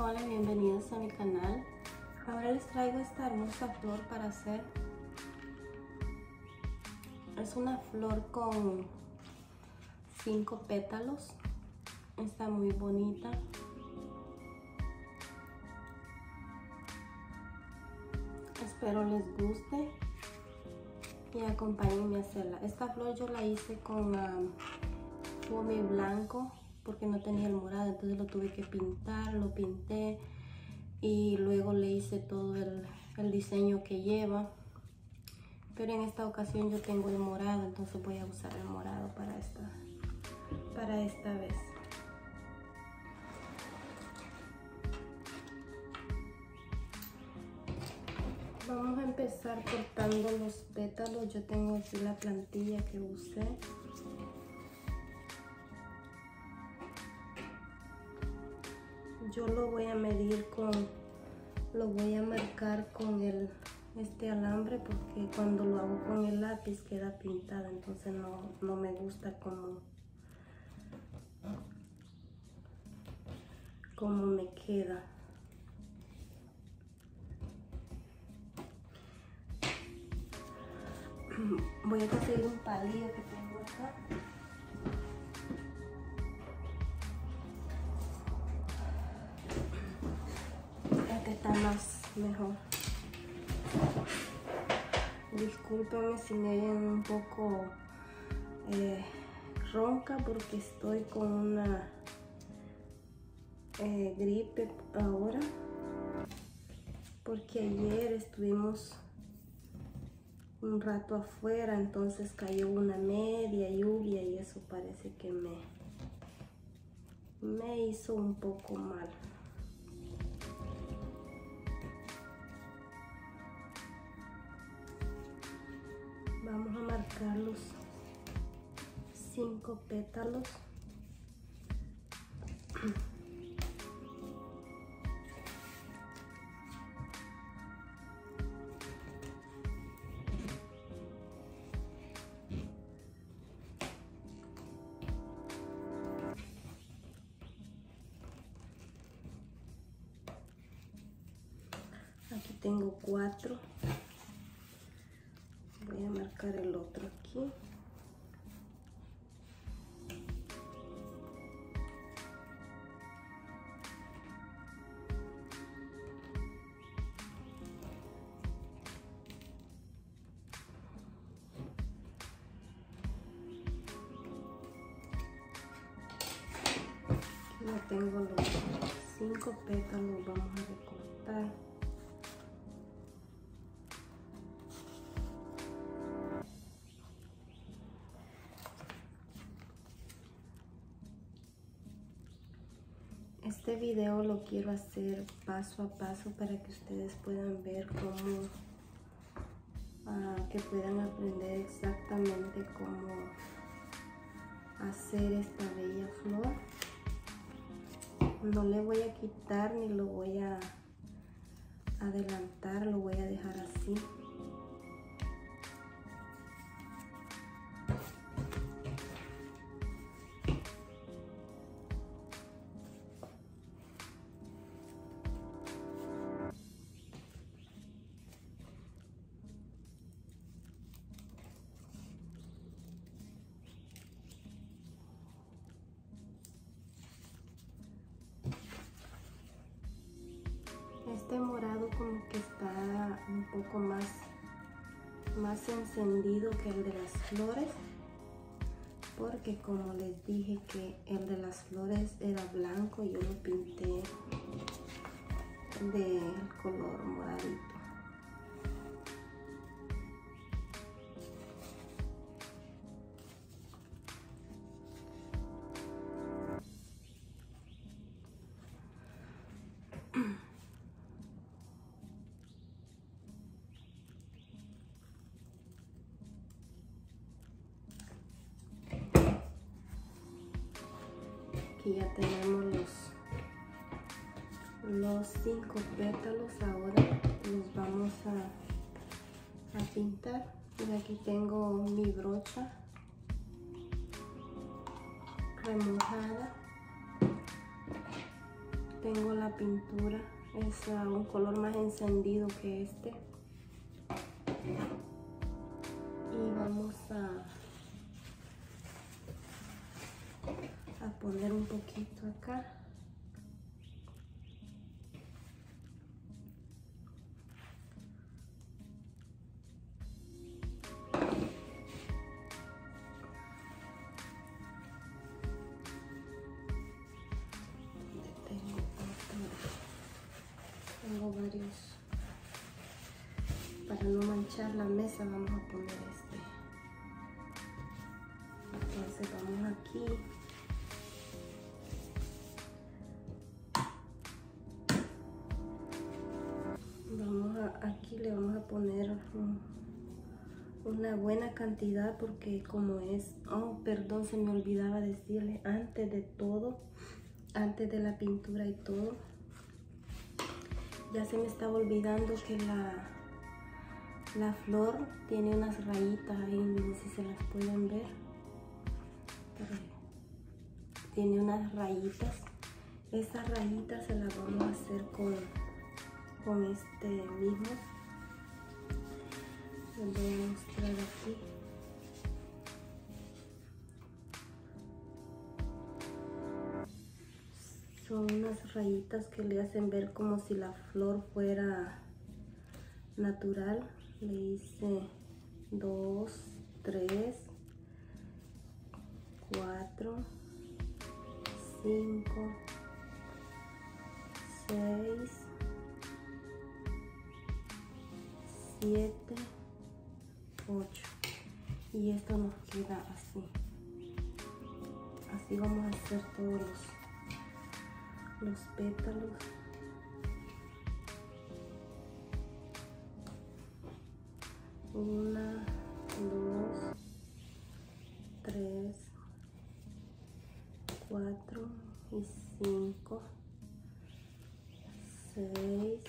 Hola, bienvenidos a mi canal. Ahora les traigo esta hermosa flor para hacer. Es una flor con cinco pétalos. Está muy bonita. Espero les guste y acompáñenme a hacerla. Esta flor yo la hice con um, blanco porque no tenía el morado, entonces lo tuve que pintar, lo pinté y luego le hice todo el, diseño que lleva. Pero en esta ocasión yo tengo el morado, entonces voy a usar el morado para esta, para esta vez. Vamos a empezar cortando los pétalos. Yo tengo aquí la plantilla que usé. Yo lo voy a medir con, lo voy a marcar con el, este alambre porque cuando lo hago con el lápiz queda pintado, entonces no, no me gusta como, como me queda. voy a conseguir un palillo que tengo acá. Mejor. Discúlpenme si me ven un poco eh, ronca porque estoy con una eh, gripe ahora. Porque ayer estuvimos un rato afuera, entonces cayó una media lluvia y eso parece que me, me hizo un poco mal. Marcar los cinco pétalos. aquí tengo cuatro voy a marcar el ya tengo los cinco pétalos, vamos a recortar. Video lo quiero hacer paso a paso para que ustedes puedan ver cómo, ah, que puedan aprender exactamente cómo hacer esta bella flor. No le voy a quitar ni lo voy a adelantar, lo voy a dejar así. Este morado como que está un poco más más encendido que el de las flores porque como les dije que el de las flores era blanco yo lo pinté del color moradito cinco pétalos ahora los vamos a, a pintar. Y aquí tengo mi brocha remojada. Tengo la pintura es un color más encendido que este. Y vamos a a poner un poquito acá manchar la mesa vamos a poner este entonces vamos aquí. Vamos a aquí le vamos a poner una buena cantidad porque como es oh perdón se me olvidaba decirle antes de todo antes de la pintura y todo ya se me estaba olvidando que la, la flor tiene unas rayitas ahí, no sé si se las pueden ver. tiene unas rayitas. Esas rayitas se las vamos a hacer con, con este mismo. Les voy a mostrar aquí. son unas rayitas que le hacen ver como si la flor fuera natural le hice 2 3 4 5 6 7 8 y esto nos queda así. Así vamos a hacer todos los los pétalos una dos tres cuatro y cinco seis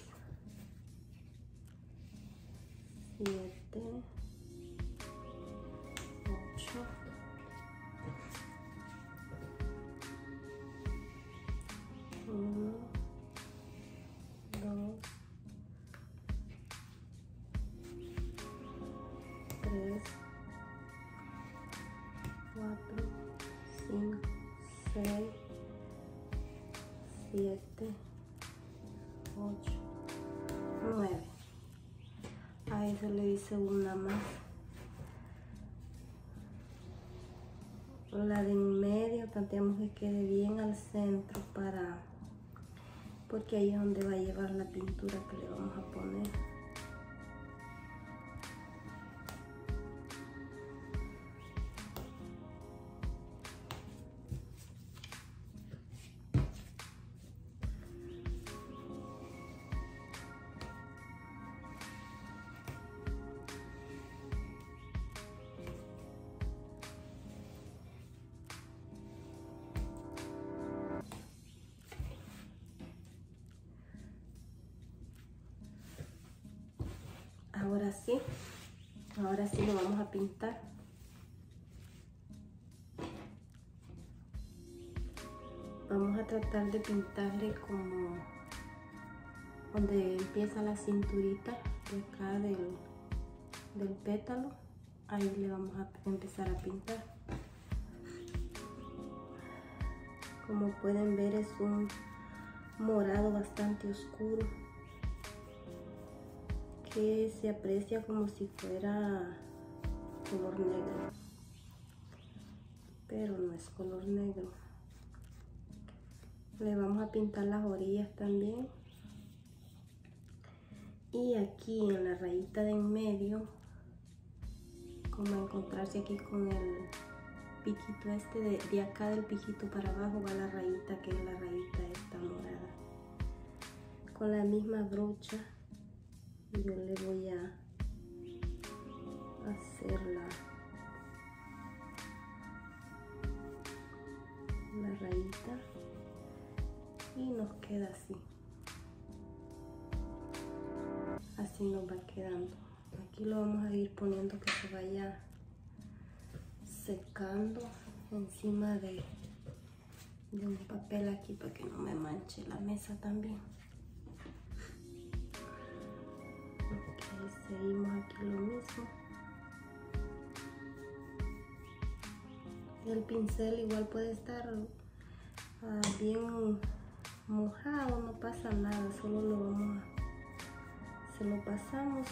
una más. La de en medio tanteamos que quede bien al centro para porque ahí es donde va a llevar la pintura que le vamos a poner tratar de pintarle como donde empieza la cinturita de acá del, del pétalo ahí le vamos a empezar a pintar. Como pueden ver es un morado bastante oscuro que se aprecia como si fuera color negro pero no es color negro le vamos a pintar las orillas también. Y aquí en la rayita de en medio como encontrarse aquí con el piquito este de, de, acá del piquito para abajo va la rayita que es la rayita esta morada. Con la misma brocha yo le voy a hacer la, la rayita y nos queda así así nos va quedando aquí lo vamos a ir poniendo que se vaya secando encima de de un papel aquí para que no me manche la mesa también. seguimos aquí lo mismo. El pincel igual puede estar ah, bien mojado, no pasa nada, solo lo vamos a, se lo pasamos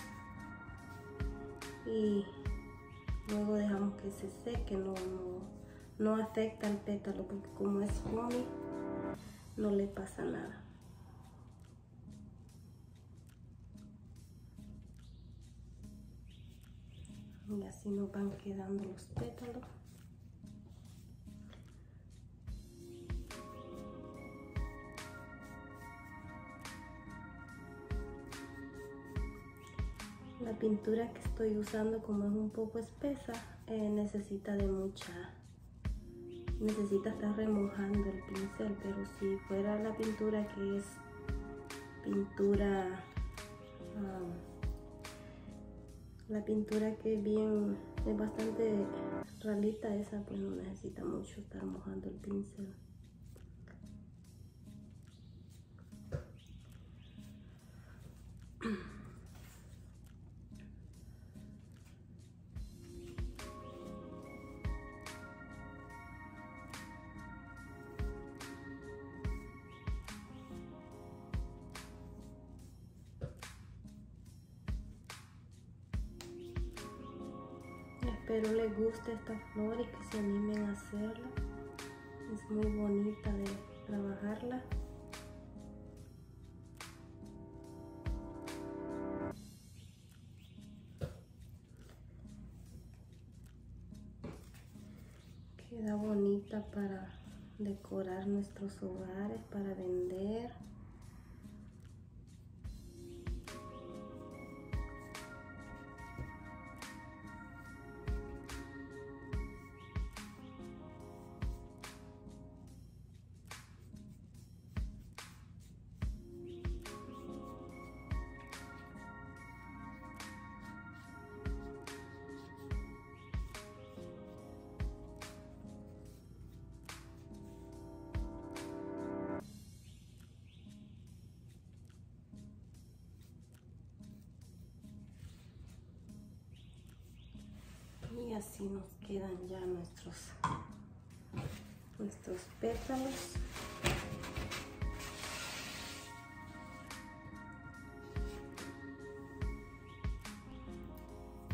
y luego dejamos que se seque, no, no, afecta al pétalo porque como es foamy no le pasa nada. Y así nos van quedando los pétalos. Pintura que estoy usando como es un poco espesa, eh, necesita de mucha, necesita estar remojando el pincel, pero si fuera la pintura que es pintura, la pintura que es bien, es bastante realita esa, pues no necesita mucho estar mojando el pincel. Guste esta flor y que se animen a hacerla. Es muy bonita de trabajarla. Queda bonita para decorar nuestros hogares, para vender. Pétalos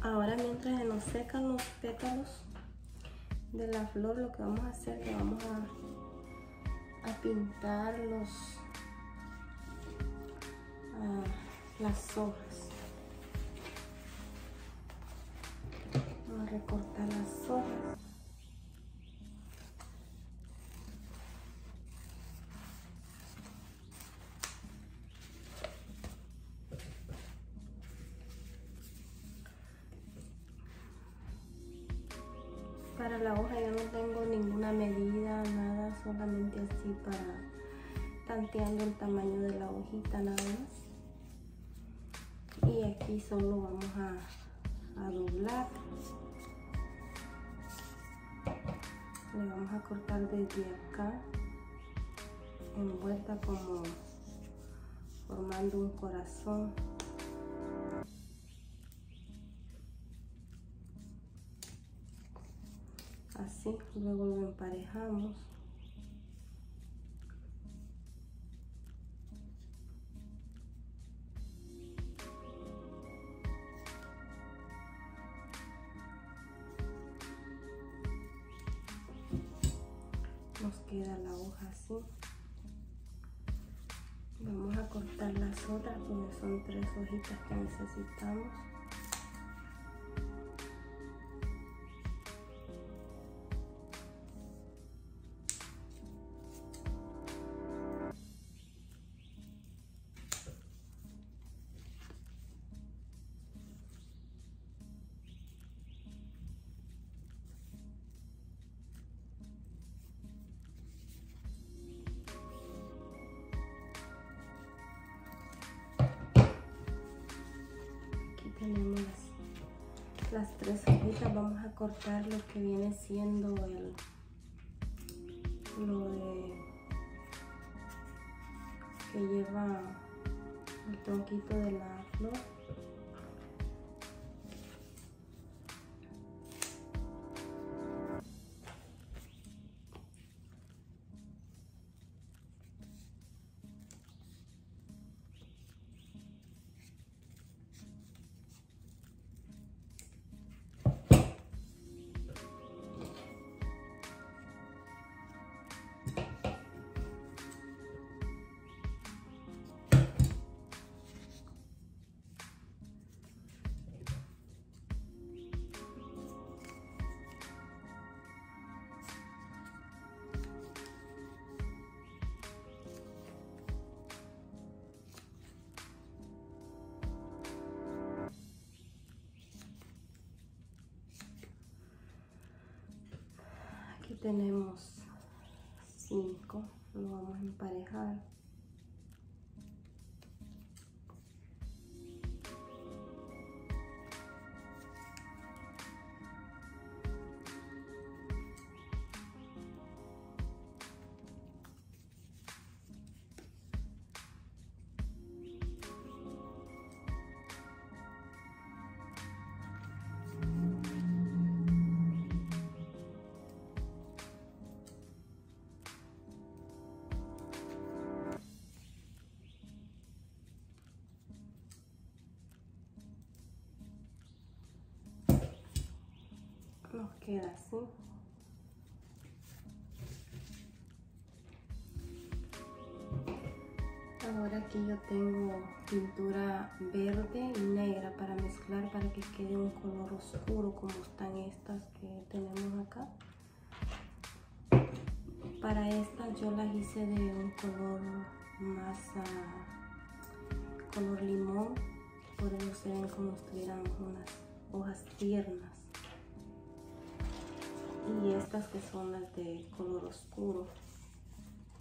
ahora mientras se nos secan los pétalos de la flor lo que vamos a hacer es que vamos a, a pintar los las hojas recortar las hojas. Para la hoja yo no tengo ninguna medida, nada, solamente así para tanteando el tamaño de la hojita nada más. Y aquí solo vamos a, a doblar le vamos a cortar desde acá envuelta como formando un corazón así luego lo emparejamos. Nos queda la hoja así. Vamos a cortar las otras porque son tres hojitas que necesitamos las tres hojitas vamos a cortar lo que viene siendo el lo de que lleva el tronquito de la flor. Tenemos 5 lo vamos a emparejar pintura verde y negra para mezclar para que quede un color oscuro como están estas que tenemos acá. Para estas yo las hice de un color más uh, color limón por eso se ven como si tuvieran unas hojas tiernas. Y estas que son las de color oscuro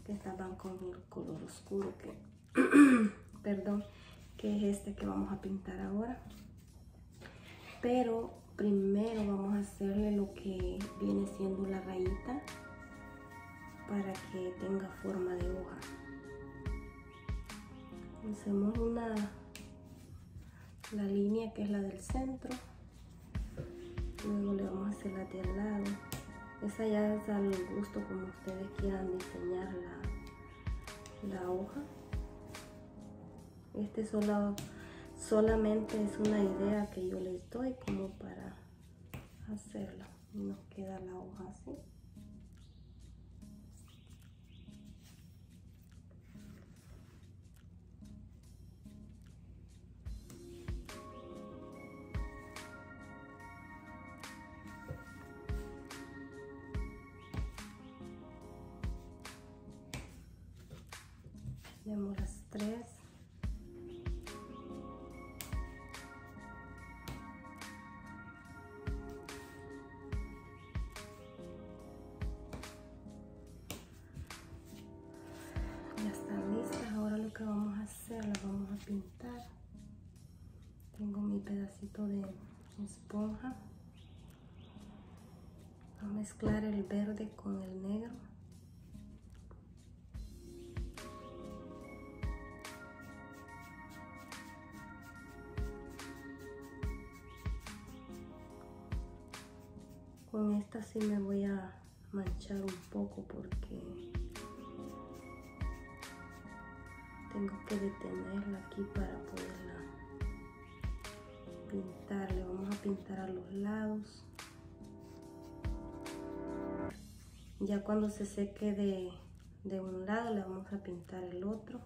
que estaban con el color oscuro que perdón que es este que vamos a pintar ahora. Pero primero vamos a hacerle lo que viene siendo la rayita para que tenga forma de hoja. Hacemos una la línea que es la del centro. Luego le vamos a hacer la de al lado. Esa ya es al gusto como ustedes quieran diseñar la, la hoja. Este solo, solamente es una idea que yo les doy como para hacerla. Y nos queda la hoja así. Tenemos las tres. Pedacito de esponja. a mezclar el verde con el negro. Con esta sí me voy a manchar un poco porque tengo que detenerla aquí para poderla pintar. Le vamos a pintar a los lados. Ya cuando se seque de, de un lado le vamos a pintar el otro.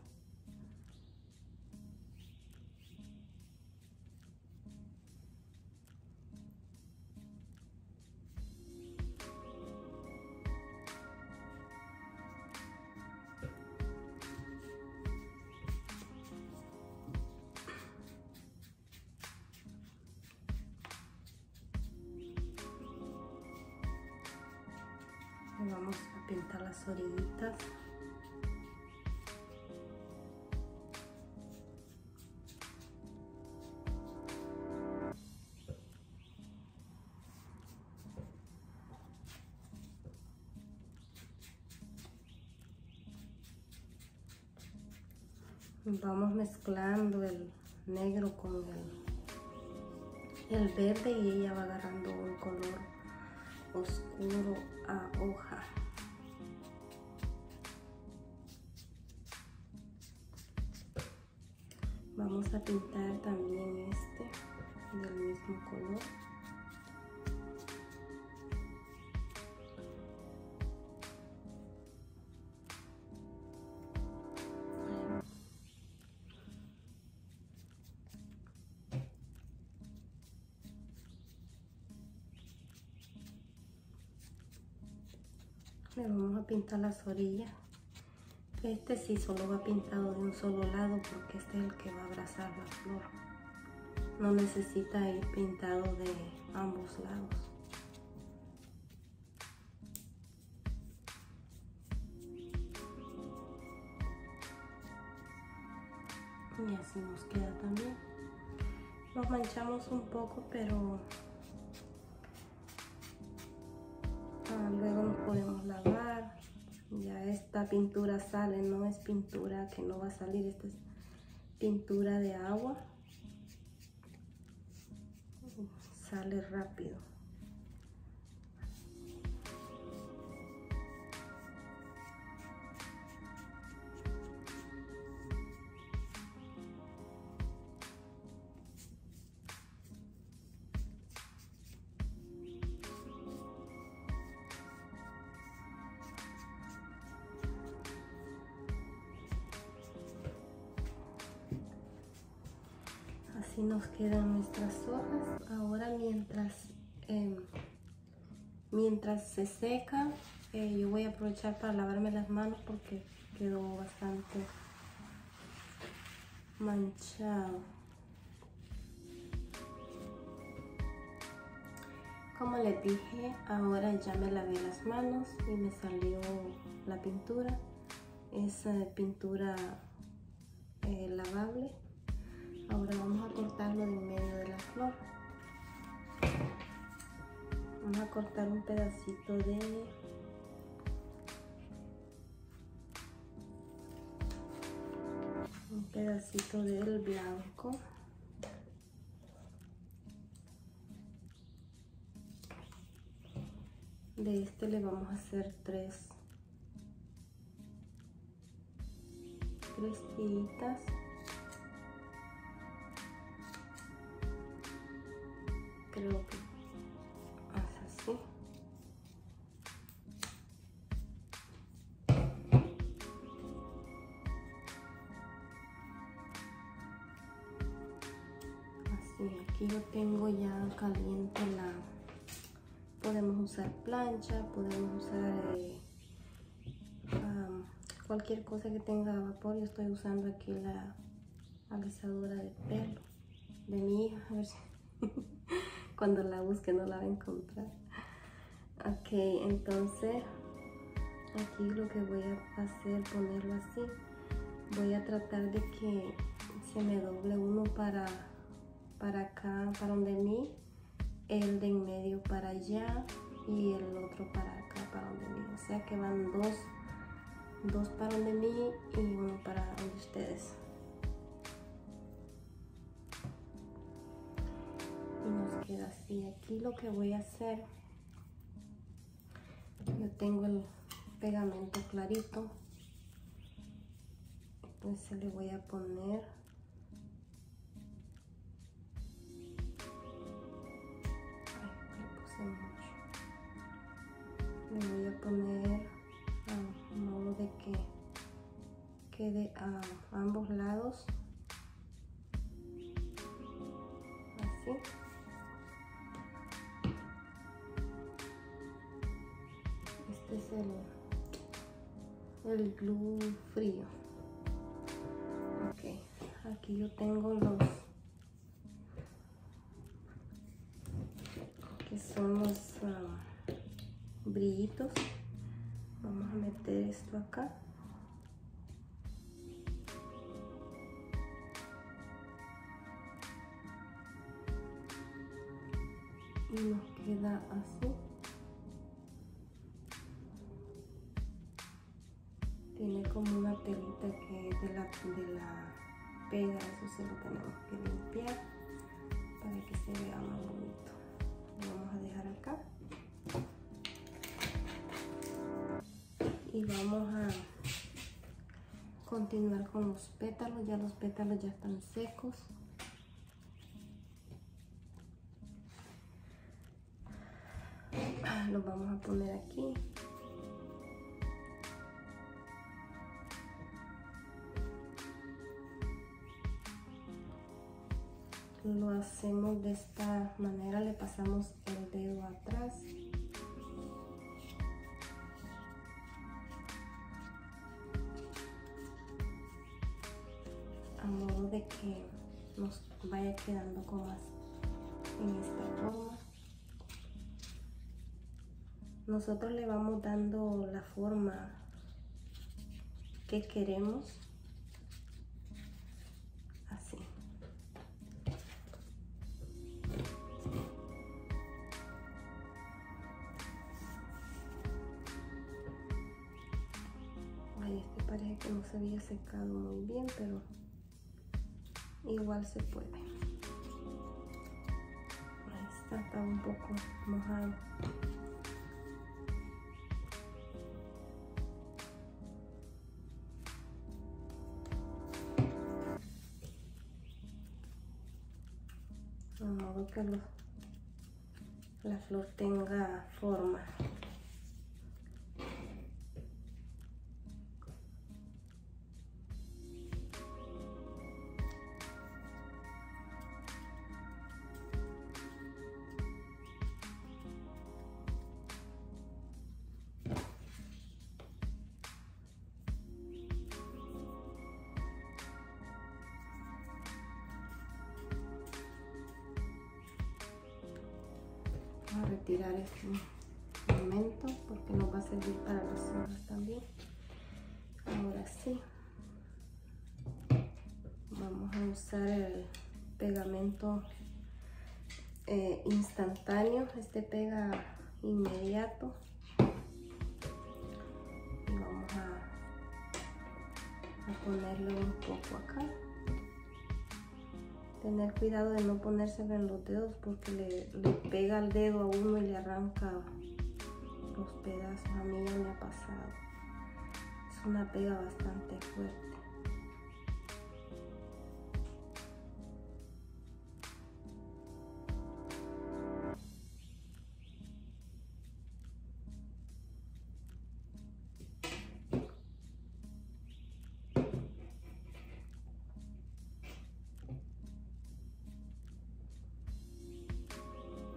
Vamos mezclando el negro con el, el verde y ella va agarrando un color oscuro a hoja. Vamos a pintar también este del mismo color. Pintar las orillas. Este sí solo va pintado de un solo lado porque este es el que va a abrazar la flor. No necesita ir pintado de ambos lados. Y así nos queda también. Nos manchamos un poco, pero ya esta pintura sale, no es pintura que no va a salir, esta es pintura de agua. Sale rápido. Nos quedan nuestras hojas. Ahora mientras, em, mientras se seca, eh, yo voy a aprovechar para lavarme las manos porque quedó bastante manchado. Como les dije, ahora ya me lavé las manos y me salió la pintura. Es pintura eh, lavable. Ahora vamos a cortarlo de en medio de la flor. Vamos a cortar un pedacito de un pedacito del blanco. De este le vamos a hacer tres tres tiritas. Creo que así así aquí yo tengo ya caliente la podemos usar plancha podemos usar eh, cualquier cosa que tenga vapor yo estoy usando aquí la alisadora de pelo de mi hija a ver si cuando la busque no la va a encontrar. Ok, entonces aquí lo que voy a hacer, ponerlo así. Voy a tratar de que se me doble uno para, para acá, para donde mí, el de en medio para allá y el otro para acá, para donde mí. O sea que van dos, dos para donde mí y uno para donde ustedes. Queda así. Aquí lo que voy a hacer yo tengo el pegamento clarito. Entonces le voy a poner le voy a poner a modo de que quede a ambos lados. Así el, glue frío. Ok aquí yo tengo los que son los ah, brillitos. Vamos a meter esto acá. Y nos queda así como una telita que de la, de la pega, eso se lo tenemos que limpiar para que se vea más bonito. Lo vamos a dejar acá. Y vamos a continuar con los pétalos, ya los pétalos ya están secos. Los vamos a poner aquí. Lo hacemos de esta manera le pasamos el dedo atrás. A modo de que nos vaya quedando como más en esta forma. Nosotros le vamos dando la forma que queremos secado muy bien, pero igual se puede. Ahí está, un poco mojado. De modo que la flor tenga forma. Pegamento eh, instantáneo este pega inmediato y vamos a, a ponerlo un poco acá tener cuidado de no ponérselo en los dedos porque le, pega el dedo a uno y le arranca los pedazos. A mí ya me ha pasado. Es una pega bastante fuerte.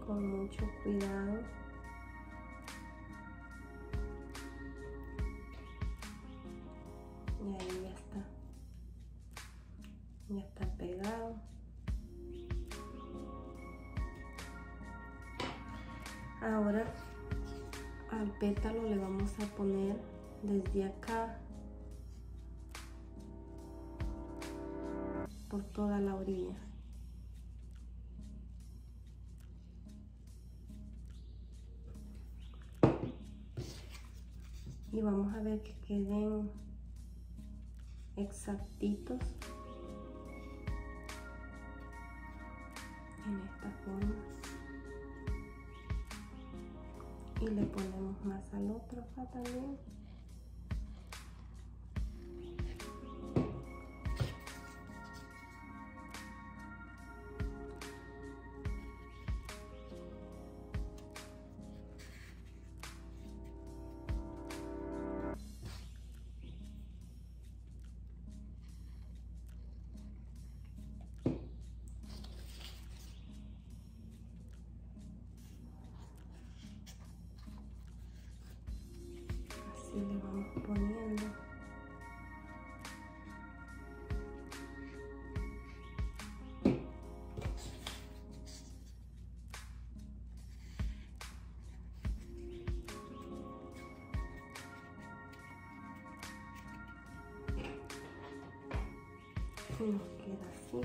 Con mucho cuidado. Y ahí ya está. Ya está pegado. Ahora al pétalo le vamos a poner desde acá por toda la orilla. Que queden exactitos en esta forma. Y le ponemos más al otro también y nos queda así.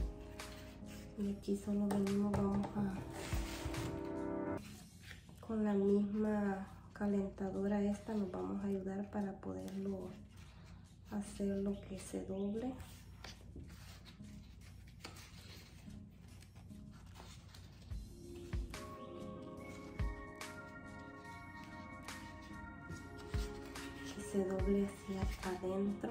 Y aquí solo venimos vamos a con la misma calentadora esta nos vamos a ayudar para poderlo hacer lo que se doble. Que se doble hacia adentro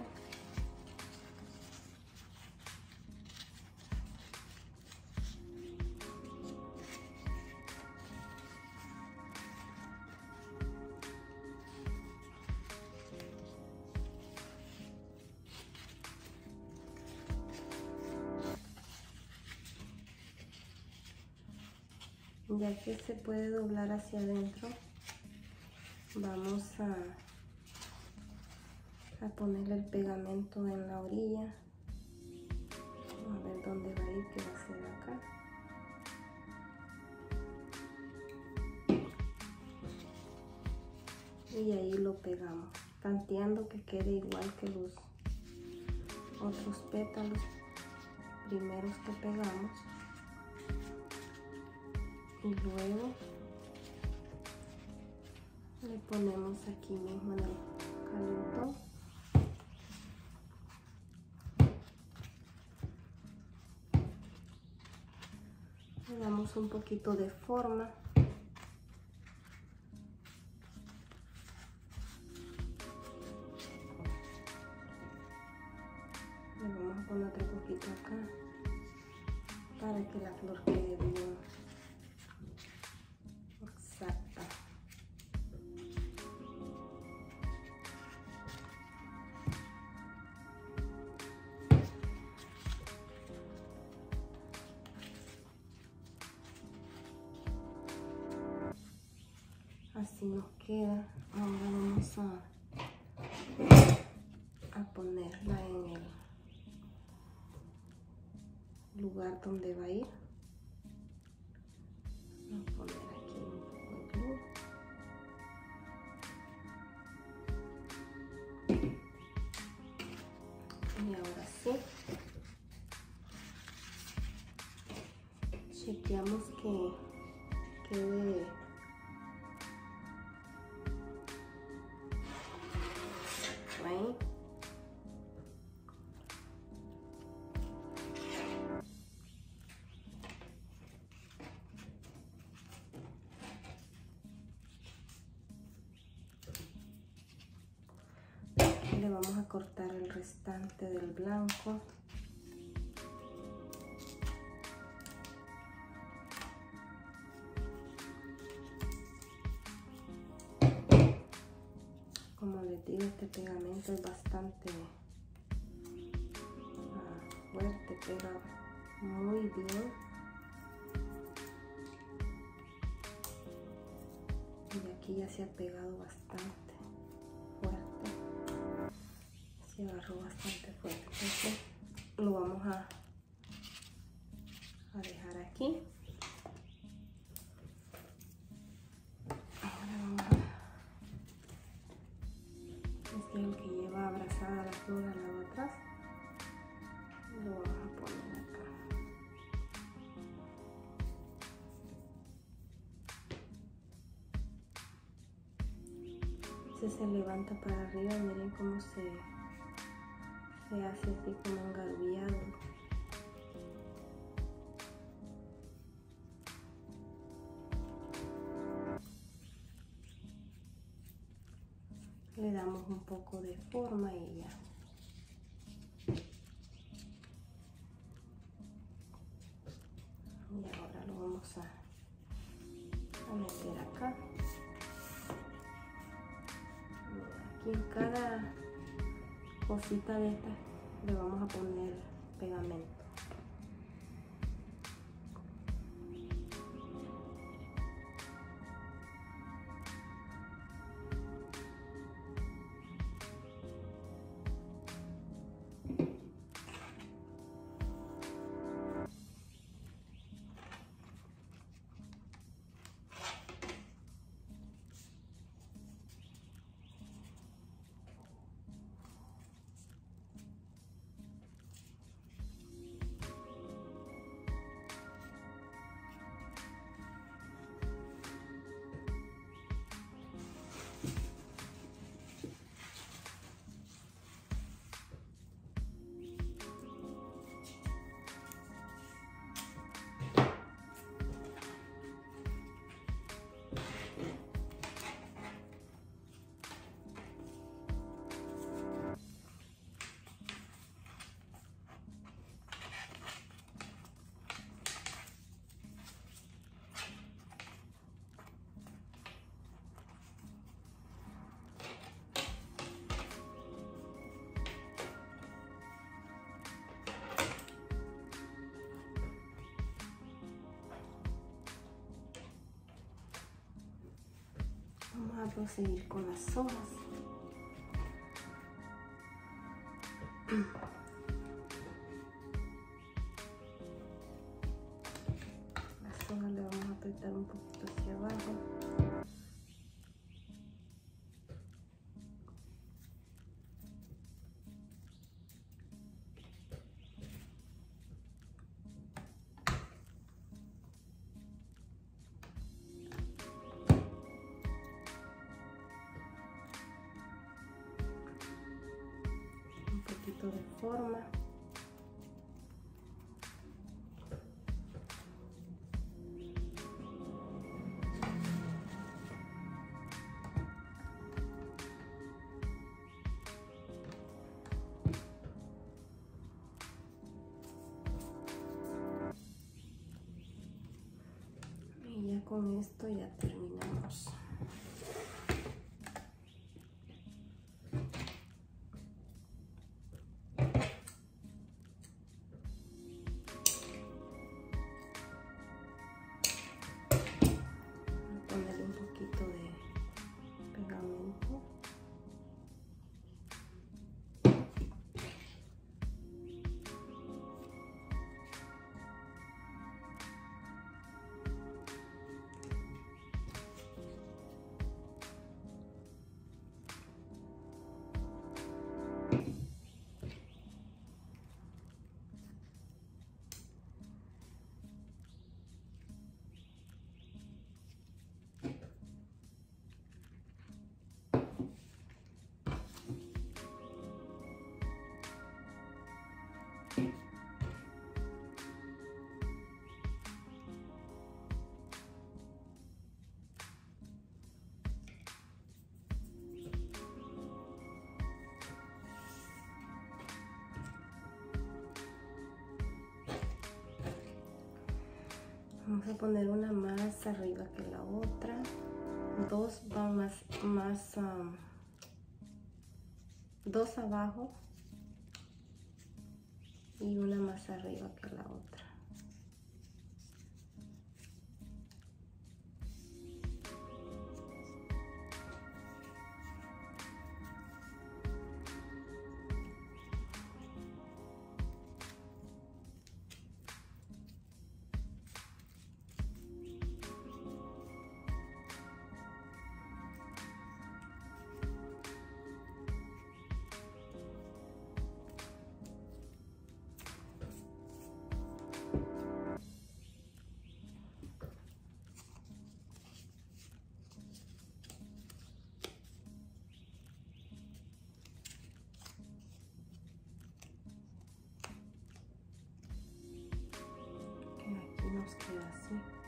ya que se puede doblar hacia adentro vamos a, a ponerle el pegamento en la orilla. A ver dónde va a ir que va a ser acá. Y ahí lo pegamos tanteando que quede igual que los otros pétalos primeros que pegamos y luego le ponemos aquí mismo en el calentón le damos un poquito de forma así nos queda. Ahora vamos a, a ponerla en el lugar donde va a ir le vamos a cortar el restante del blanco. Como les digo este pegamento es bastante uh, fuerte pega muy bien. Y aquí ya se ha pegado bastante se agarró bastante fuerte. Entonces lo vamos a, a dejar aquí. Ahora vamos a este es el que lleva abrazada la flor al lado atrás lo vamos a poner acá. Si se levanta para arriba miren cómo se se hace así como engarbillado le damos un poco de forma y ya. Y ahora lo vamos a, a meter acá. Aquí en cada cosita de esta le vamos a poner pegamento a proseguir con las hojas. Las hojas le vamos a apretar un poquito hacia abajo. Ya con esto ya terminamos. Vamos a poner una más arriba que la otra. Dos van más, más um, dos abajo y una más arriba que nos queda así.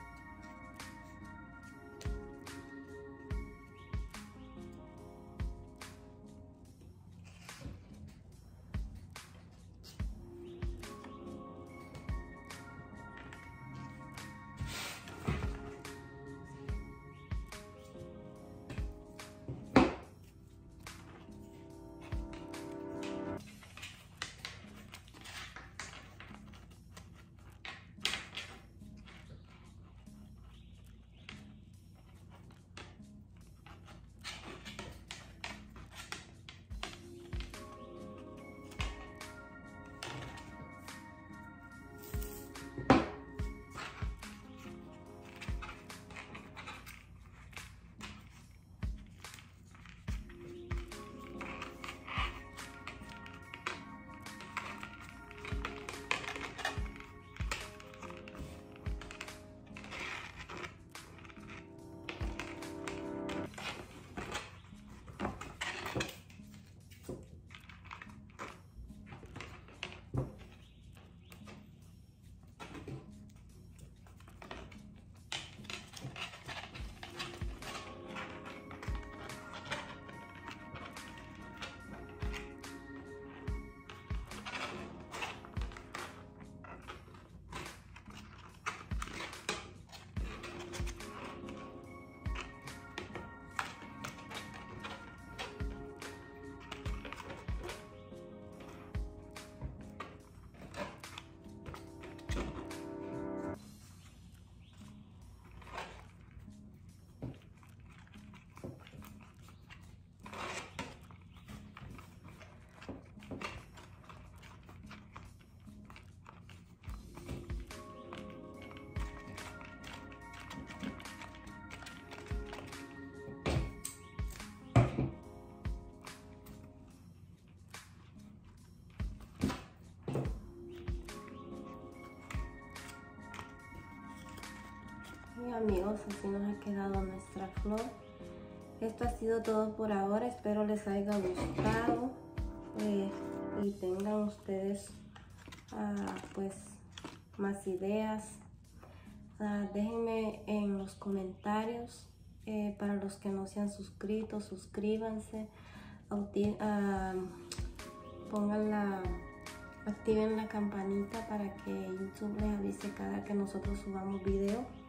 Amigos, así nos ha quedado nuestra flor. Esto ha sido todo por ahora, espero les haya gustado eh, y tengan ustedes uh, pues más ideas. Uh, déjenme en los comentarios eh, para los que no se han suscrito, suscríbanse, pongan la, activen la campanita para que YouTube les avise cada que nosotros subamos video.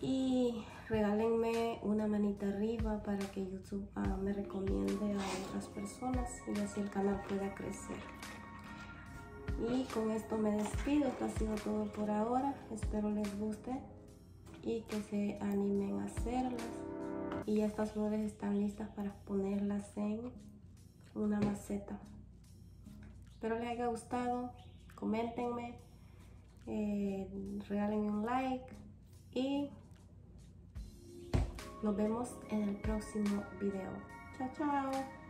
Y regálenme una manita arriba para que YouTube uh, me recomiende a otras personas y así el canal pueda crecer. Y con esto me despido, esto ha sido todo por ahora, espero les guste y que se animen a hacerlas. Y estas flores están listas para ponerlas en una maceta. Espero les haya gustado, coméntenme, eh, regálenme un like y nos vemos en el próximo video. Chao, chao.